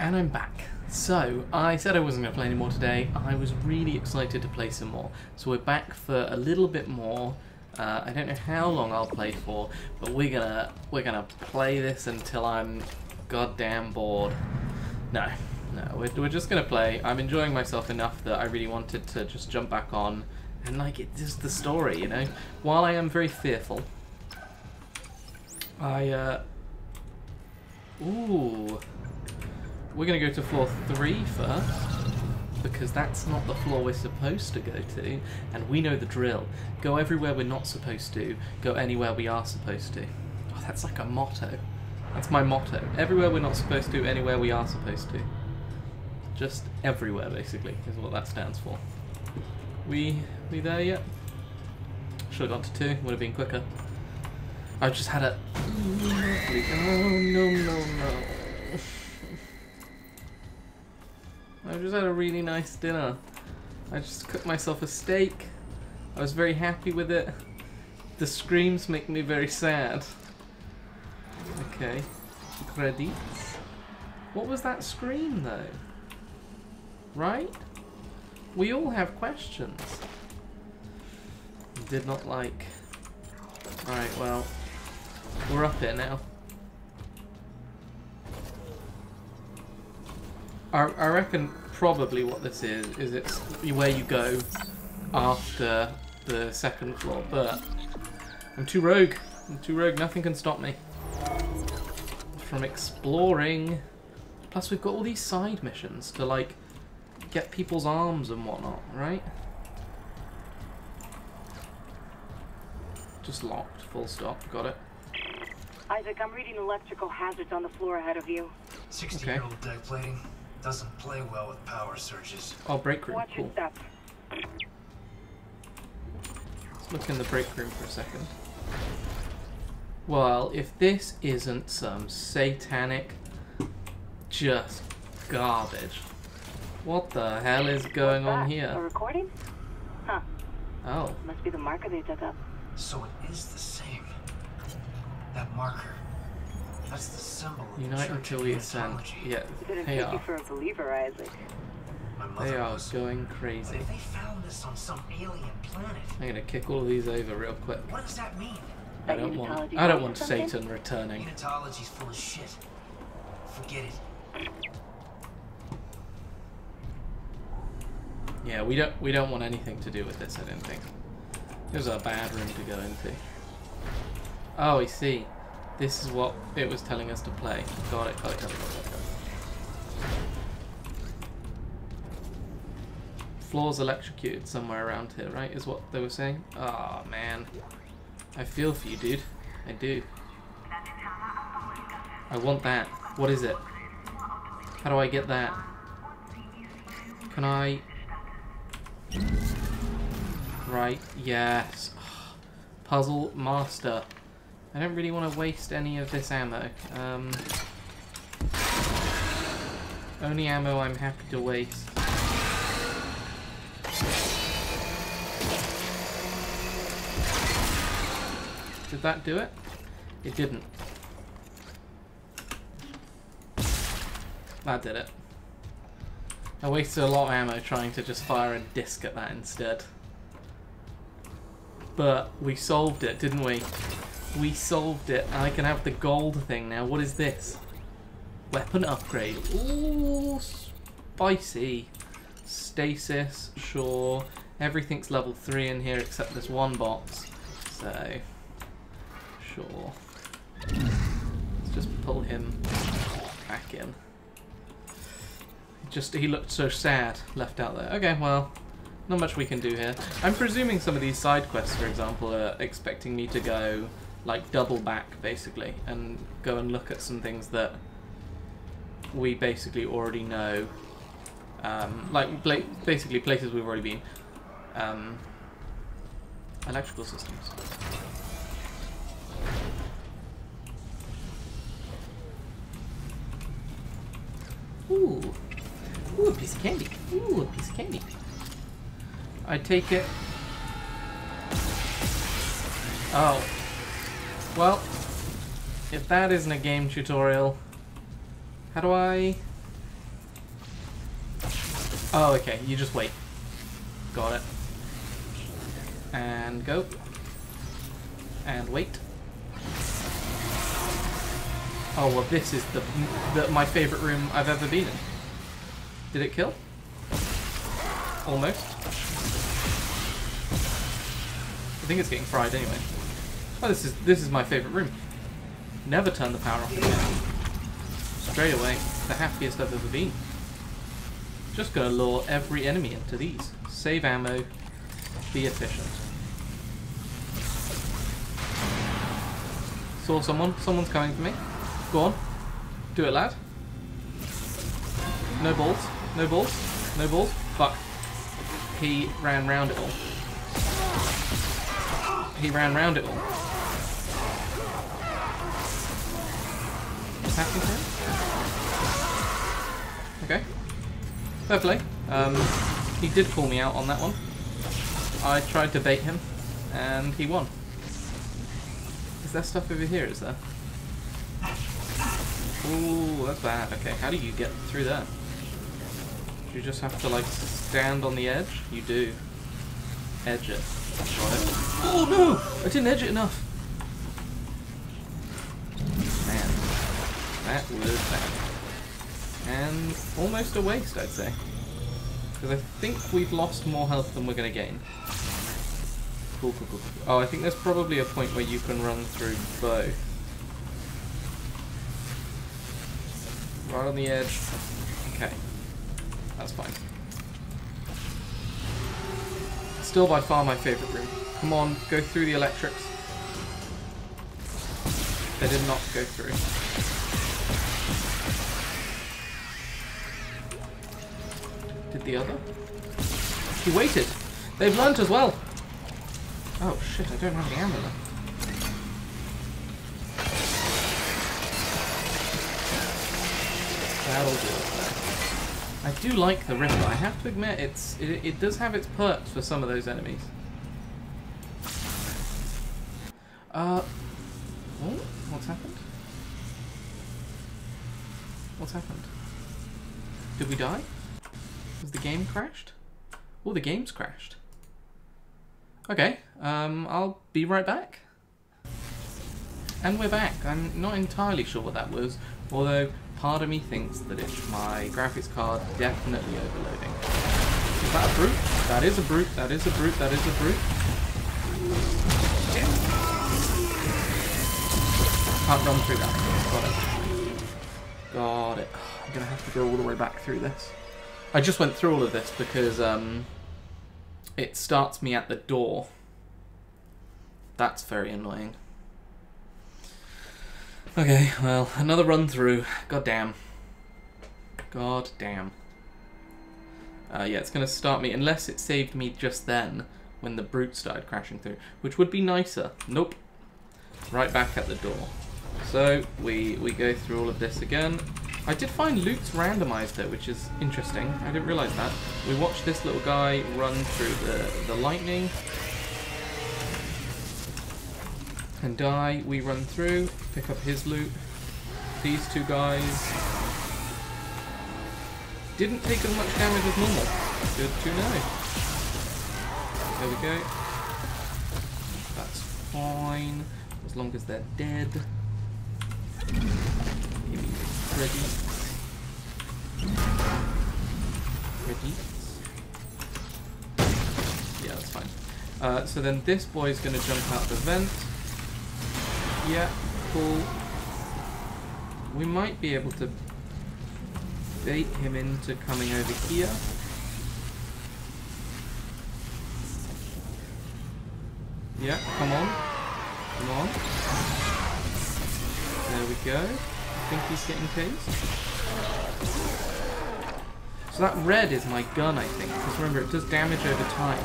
And I'm back. So, I said I wasn't going to play anymore today. I was really excited to play some more. So we're back for a little bit more. Uh, I don't know how long I'll play for, but we're gonna we're gonna play this until I'm goddamn bored. No, no, we're, we're just gonna play. I'm enjoying myself enough that I really wanted to just jump back on and like it is the story, you know. While I am very fearful, I uh, ooh. We're going to go to floor three first, because that's not the floor we're supposed to go to, and we know the drill. Go everywhere we're not supposed to, go anywhere we are supposed to. Oh, that's like a motto. That's my motto. Everywhere we're not supposed to, anywhere we are supposed to. Just everywhere, basically, is what that stands for. We we there yet? Should have gone to two, would have been quicker. I just had a... Oh, no, no, no. I just had a really nice dinner. I just cooked myself a steak. I was very happy with it. The screams make me very sad. Okay. Credits. What was that scream though? Right? We all have questions. Did not like. Alright, well. We're up here now. I, I reckon probably what this is, is it's where you go after the second floor, but I'm too rogue. I'm too rogue, nothing can stop me from exploring. Plus we've got all these side missions to like get people's arms and whatnot, right? Just locked, full stop, got it. Isaac, I'm reading electrical hazards on the floor ahead of you. 60 year old deck plating doesn't play well with power surges. Oh, break room, Watch cool. your step. Let's look in the break room for a second. Well, if this isn't some satanic, just garbage. What the hell is going on that? A here? recording? Huh. Oh, Must be the marker they dug up. So it is the same. That marker. That's the symbol of unite the until Church we of ascend. Unitology. Yeah, Didn't they take you are. for a believer, Isaac. They are uh, was. going But crazy. if they found this on some alien planet, I'm gonna kick all of these over real quick. what does that mean? I don't want. I don't want something? Satan returning. Unitology's full of shit. Forget it. Yeah, we don't. We don't want anything to do with this. I don't think. It was a bad room to go into. Oh, I see. This is what it was telling us to play. Got it. Got it. Got it. Got it. Floors electrocuted somewhere around here, right? Is what they were saying. Oh man, I feel for you, dude. I do. I want that. What is it? How do I get that? Can I? Right, yes. Puzzle master. I don't really want to waste any of this ammo. Um, only ammo I'm happy to waste. Did that do it? It didn't. That did it. I wasted a lot of ammo trying to just fire a disc at that instead. But we solved it, didn't we? We solved it. I can have the gold thing now. What is this? Weapon upgrade. Ooh, spicy. Stasis, sure. Everything's level 3 in here except this one box. So, sure. Let's just pull him back in. Just he looked so sad left out there. Okay, well, not much we can do here. I'm presuming some of these side quests, for example, are expecting me to go like double back basically and go and look at some things that we basically already know. Um, like basically places we've already been. Um, electrical systems. Ooh. Ooh, a piece of candy. Ooh, a piece of candy. I take it. Oh. Well, if that isn't a game tutorial, how do I... Oh, okay. You just wait. Got it. And go. And wait. Oh well, this is the, the my favorite room I've ever been in. Did it kill? Almost. I think it's getting fried anyway. Oh, this is this is my favorite room. Never turn the power off again. Straight away, the happiest I've ever been. Just gonna lure every enemy into these. Save ammo, be efficient. Saw someone, someone's coming for me. Go on, do it lad. No balls, no balls, no balls. Fuck. He ran round it all. He ran round it all. Happening him? Okay. Fair play. Um, he did call me out on that one. I tried to bait him, and he won. Is there stuff over here, is there? Ooh, that's bad. Okay, how do you get through that? Do you just have to, like, stand on the edge? You do. Edge it. Oh, no! I didn't edge it enough. Man. That. And almost a waste, I'd say. Because I think we've lost more health than we're going to gain. Cool, cool, cool. Oh, I think there's probably a point where you can run through both. Right on the edge. Okay. That's fine. Still by far my favourite room. Come on, go through the electrics. They did not go through. Did the other? He waited. They've learnt as well. Oh shit, I don't have any ammo. That'll do it. I do like the Ripper. I have to admit, it's it, it does have its perks for some of those enemies. Uh, oh, what's happened? What's happened? Did we die? Has the game crashed? Oh, the game's crashed. Okay, um, I'll be right back. And we're back. I'm not entirely sure what that was, although part of me thinks that it's my graphics card definitely overloading. Is that a brute? That is a brute, that is a brute, that is a brute. Can't run through that. Got it. Got it. I'm gonna have to go all the way back through this. I just went through all of this because um, it starts me at the door. That's very annoying. Okay, well, another run through. God damn. God damn. Uh, yeah, it's going to start me, unless it saved me just then, when the brute started crashing through, which would be nicer. Nope. Right back at the door. So, we, we go through all of this again. I did find loot's randomized though, which is interesting. I didn't realize that. We watched this little guy run through the, the lightning. And die. We run through, pick up his loot. These two guys didn't take as much damage as normal. Good to know. There we go. That's fine, as long as they're dead. Ready. Ready. Yeah, that's fine. Uh, so then this boy's going to jump out the vent. Yeah, cool. We might be able to bait him into coming over here. Yeah, come on. Come on. There we go. Think he's getting tased. So that red is my gun, I think. Because remember, it does damage over time.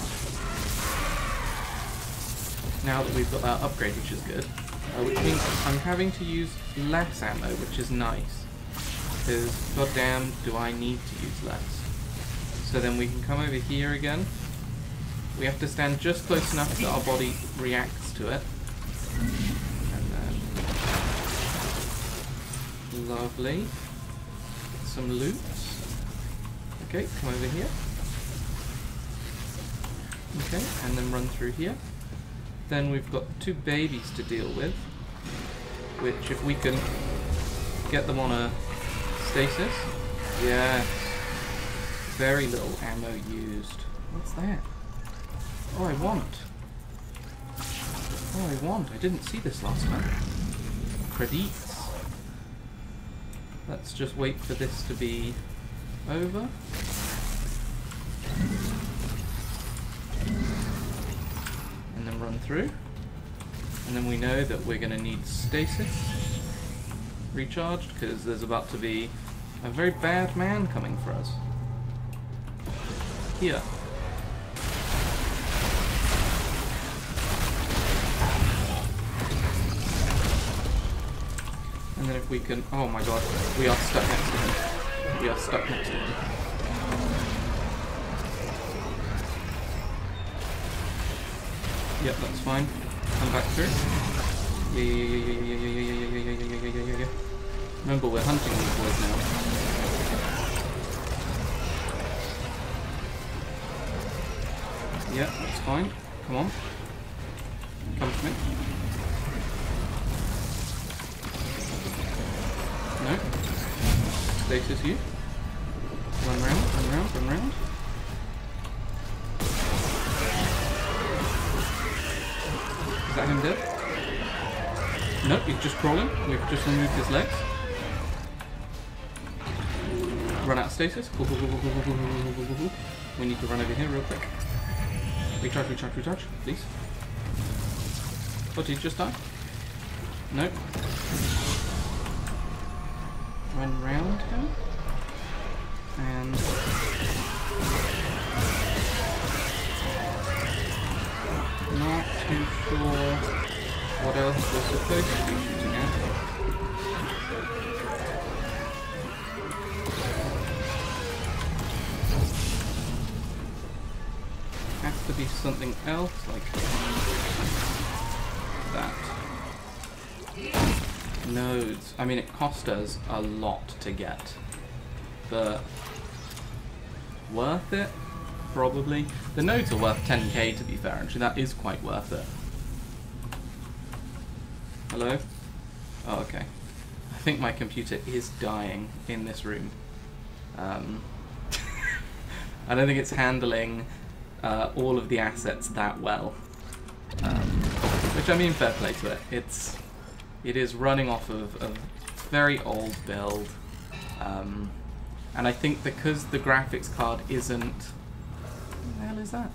Now that we've got that upgrade, which is good. Uh, which means I'm having to use less ammo, which is nice. Because, goddamn, do I need to use less. So then we can come over here again. We have to stand just close enough that our body reacts to it. Lovely. Some loot. Okay, come over here. Okay, and then run through here. Then we've got two babies to deal with, which if we can get them on a stasis, yes, very little ammo used. What's that? Oh, I want. Oh, I want. I didn't see this last time. Credits. Let's just wait for this to be over. And then run through. And then we know that we're going to need stasis recharged because there's about to be a very bad man coming for us. Here. And then if we can... Oh my god, we are stuck next to him. We are stuck next to him. Yep, that's fine. Come back through. Yeah, yeah, yeah, yeah, yeah, yeah, yeah, yeah, yeah, yeah, yeah, yeah. Remember, we're hunting these boys now. Yeah, that's fine. Come on. Come to me. Stasis here. Run round, run round, run round. Is that him dead? No, he's just crawling. We've just removed his legs. Run out of stasis. We need to run over here real quick. Recharge, recharge, recharge, please. What, did he just do? Nope. Run round him. And... Not too sure what else we're supposed to be shooting at. Has to be something else, like I mean, it cost us a lot to get, but worth it? Probably. The nodes are worth 10k to be fair, actually. That is quite worth it. Hello? Oh, okay. I think my computer is dying in this room. Um, I don't think it's handling uh, all of the assets that well. Um, which I mean, fair play to it. It's it is running off of a very old build, um, and I think because the graphics card isn't what the hell is that?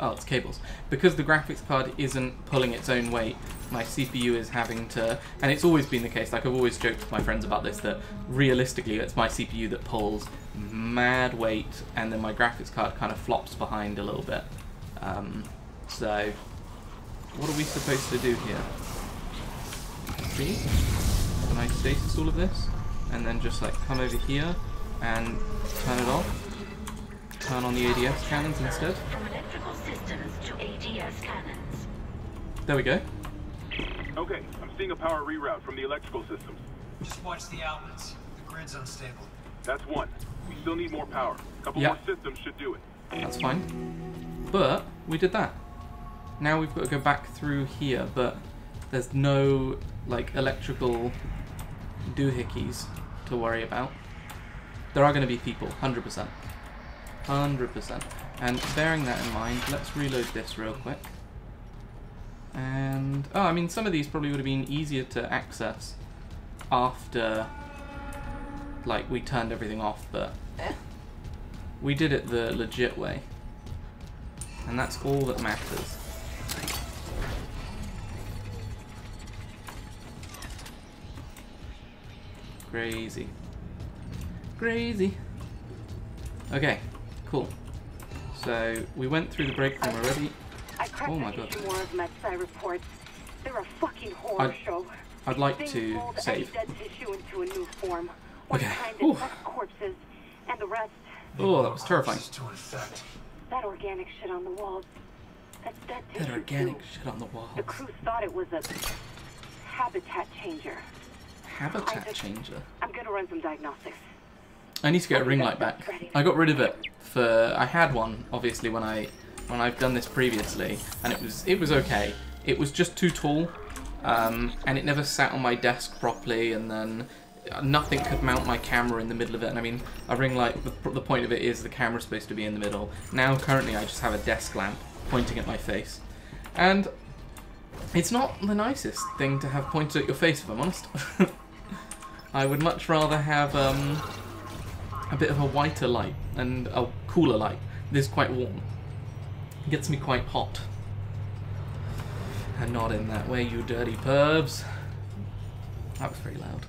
Oh, it's cables. Because the graphics card isn't pulling its own weight, my CPU is having to, and it's always been the case, like I've always joked with my friends about this, that realistically it's my CPU that pulls mad weight and then my graphics card kind of flops behind a little bit. Um, so, what are we supposed to do here? See? Can I stasis all of this? And then just like come over here and turn it off? Turn on the ADS cannons instead? From electrical systems to ADS cannons. There we go. Okay, I'm seeing a power reroute from the electrical systems. Just watch the outlets. The grid's unstable. That's one. We still need more power. A couple Yeah. more systems should do it. That's fine. But we did that. Now we've got to go back through here, but there's no like electrical doohickeys to worry about. There are going to be people, 100%. 100%. And bearing that in mind, let's reload this real quick. And, oh, I mean, some of these probably would have been easier to access after, like, we turned everything off, but eh. We did it the legit way. And that's all that matters. Crazy. Crazy. Okay, cool. So, we went through the break room already. I cracked Oh my a God. few more of MedSci reports. They're a fucking horror I'd- show. I'd like Things to save. any dead tissue into a new form. Okay. kind Whew. that corpses, and the rest, Oh, that was terrifying. To infect. that organic shit on the walls. That's dead That organic too. shit on the walls. The crew thought it was a habitat changer. Habitat Isaac. changer. I'm gonna run some diagnostics. I need to get a ring light back. I got rid of it for I had one obviously when I when I've done this previously, and it was it was okay. It was just too tall, um, and it never sat on my desk properly, and then nothing could mount my camera in the middle of it. And I mean, a ring light. The, the point of it is the camera's supposed to be in the middle. Now currently I just have a desk lamp pointing at my face, and it's not the nicest thing to have pointed at your face, if I'm honest. I would much rather have um, a bit of a whiter light and a cooler light. This is quite warm. It gets me quite hot. And not in that way, you dirty pervs. That was very loud.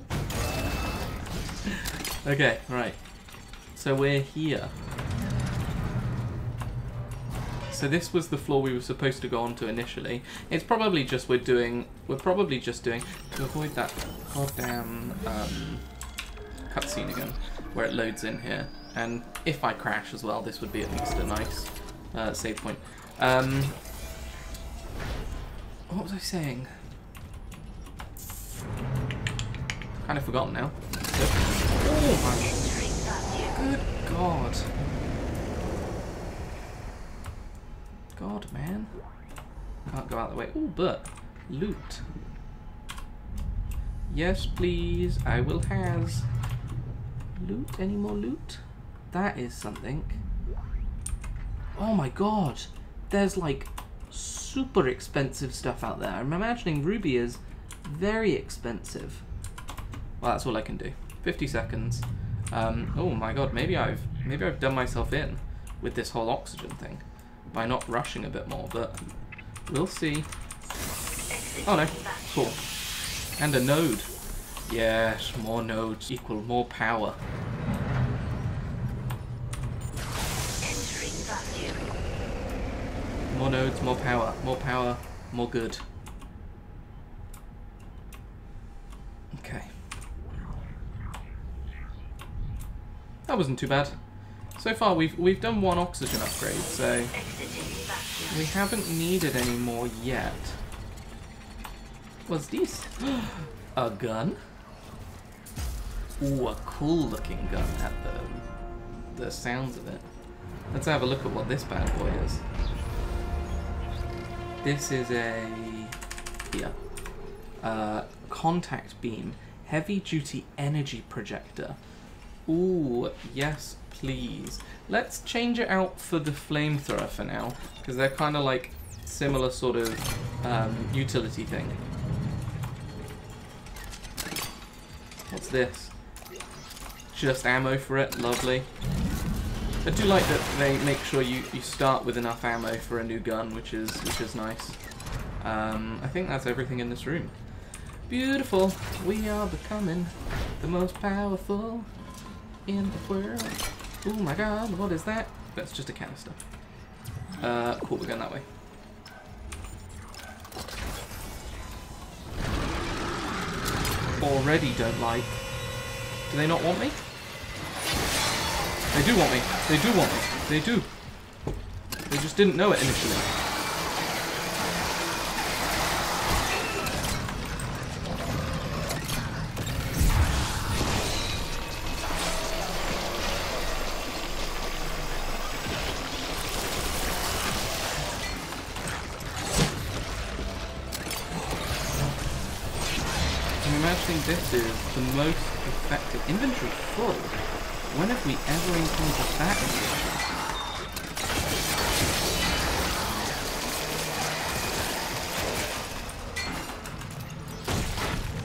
okay, right. So we're here. So this was the floor we were supposed to go onto initially. It's probably just we're doing, we're probably just doing, to avoid that goddamn um, cutscene again, where it loads in here. And if I crash as well, this would be at least a nice uh, save point. Um, what was I saying? Kind of forgotten now. Oh my good god. God, man. Can't go out the way. Oh, but loot. Yes, please. I will has. Loot? Any more loot? That is something. Oh my god. There's like super expensive stuff out there. I'm imagining Ruby is very expensive. Well, that's all I can do. 50 seconds. Um, oh my god, maybe I've maybe I've done myself in with this whole oxygen thing by not rushing a bit more, but we'll see. Oh no, cool. And a node. Yes, more nodes equal more power. More nodes, more power. More power, more good. Okay. That wasn't too bad. So far we've we've done one oxygen upgrade, so we haven't needed any more yet. What's this? a gun? Ooh, a cool looking gun at the the sounds of it. Let's have a look at what this bad boy is. This is a yeah, Uh, contact beam, heavy duty energy projector. Ooh, yes, please. Let's change it out for the flamethrower for now, because they're kind of like similar sort of um, utility thing. What's this? Just ammo for it, lovely. I do like that they make sure you, you start with enough ammo for a new gun, which is which is nice. Um, I think that's everything in this room. Beautiful. We are becoming the most powerful in the world. Oh my god, what is that? That's just a canister. Uh, cool, we're going that way. Already don't like. Do they not want me? They do want me. They do want me. They do. They just didn't know it initially. I'm this is the most effective inventory full. When have we ever encountered that?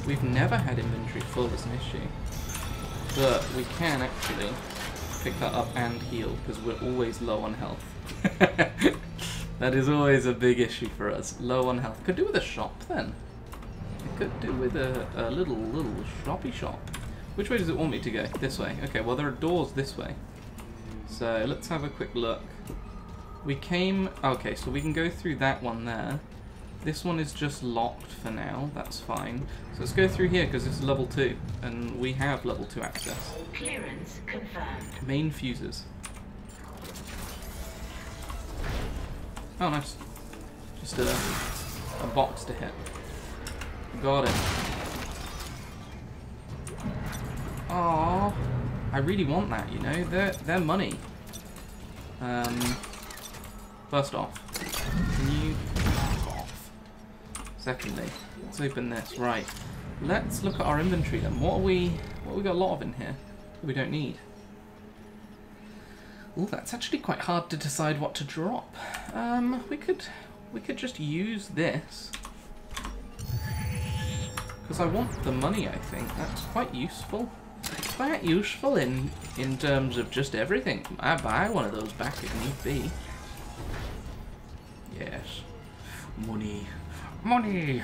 We've never had inventory full as an issue. But we can actually pick that up and heal, because we're always low on health. that is always a big issue for us. Low on health. Could do with a shop then. Could do with a, a little, little shoppy shop. Which way does it want me to go? This way. Okay, well there are doors this way. So let's have a quick look. We came... Okay, so we can go through that one there. This one is just locked for now. That's fine. So let's go through here because it's level 2. And we have level 2 access. Clearance confirmed. Main fuses. Oh, nice. Just a, a box to hit. Got it. Aww. I really want that, you know? They're, they're money. Um, first off, can you off? Secondly, let's open this. Right. Let's look at our inventory then. What are we what have we got a lot of in here we don't need? Oh, that's actually quite hard to decide what to drop. Um, we could we could just use this. Because I want the money, I think. That's quite useful. Quite useful in in terms of just everything. I buy one of those back if need be. Yes. Money. Money!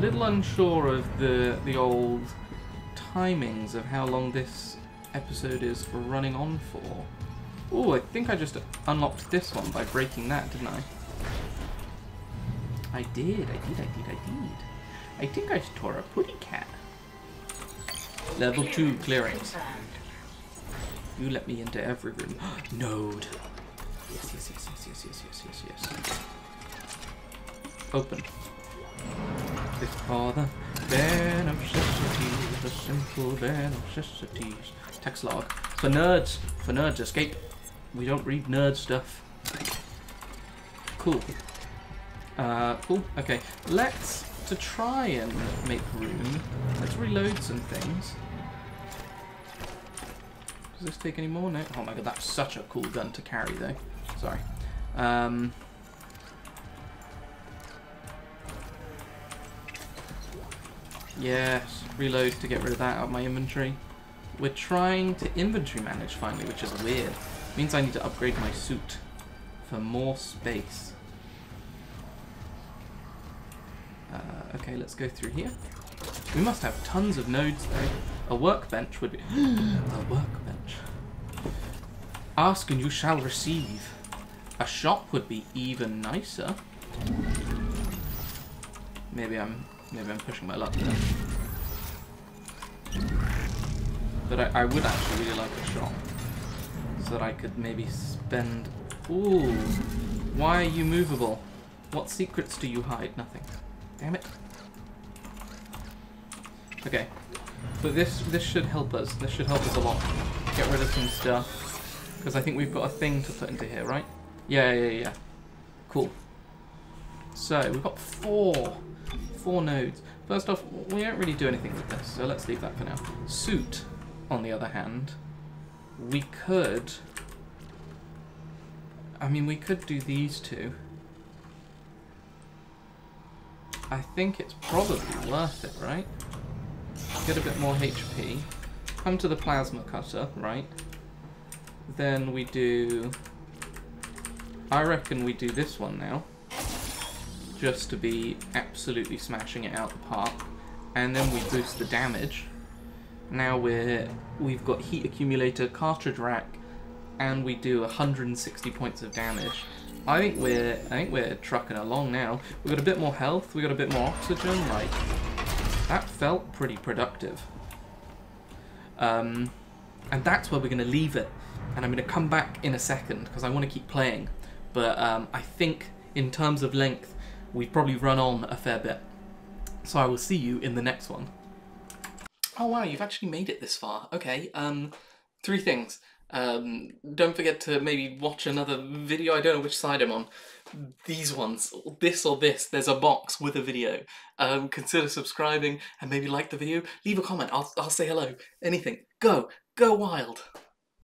Little unsure of the the old timings of how long this episode is running on for. Oh, I think I just unlocked this one by breaking that, didn't I? I did, I did, I did, I did. I think I tore a putty cat. Level 2 clearance. You let me into every room. Node. Yes, yes, yes, yes, yes, yes, yes, yes, yes. Open. This for the bare the simple bare necessities. Text log. For nerds. For nerds, escape. We don't read nerd stuff. Cool. Uh, cool. Okay. Let's, to try and make room, let's reload some things. Does this take any more? No. Oh my god, that's such a cool gun to carry, though. Sorry. Um, yes, reload to get rid of that out of my inventory. We're trying to inventory manage finally, which is weird. means I need to upgrade my suit for more space. Uh, okay, let's go through here. We must have tons of nodes though. A workbench would be... a workbench. Ask and you shall receive. A shop would be even nicer. Maybe I'm maybe I'm pushing my luck there. But I, I would actually really like a shop. So that I could maybe spend... Ooh! Why are you movable? What secrets do you hide? Nothing. Damn it. Okay. But this this should help us. This should help us a lot. Get rid of some stuff. Because I think we've got a thing to put into here, right? Yeah, yeah, yeah. Cool. So, we've got four. Four nodes. First off, we don't really do anything with this, so let's leave that for now. Suit, on the other hand, we could... I mean, we could do these two. I think it's probably worth it, right? Get a bit more HP. Come to the plasma cutter, right? Then we do... I reckon we do this one now. Just to be absolutely smashing it out the park. And then we boost the damage. Now we're... We've got heat accumulator, cartridge rack, and we do 160 points of damage. I think we're I think we're trucking along now. We got a bit more health, we got a bit more oxygen, like that felt pretty productive. Um, and that's where we're gonna leave it. And I'm gonna come back in a second because I want to keep playing. But um, I think in terms of length, we've probably run on a fair bit. So I will see you in the next one. Oh wow, you've actually made it this far. Okay, um, three things. Um, don't forget to maybe watch another video. I don't know which side I'm on. These ones, this or this. There's a box with a video. Um, consider subscribing and maybe like the video. Leave a comment. I'll I'll say hello. Anything. Go. Go wild.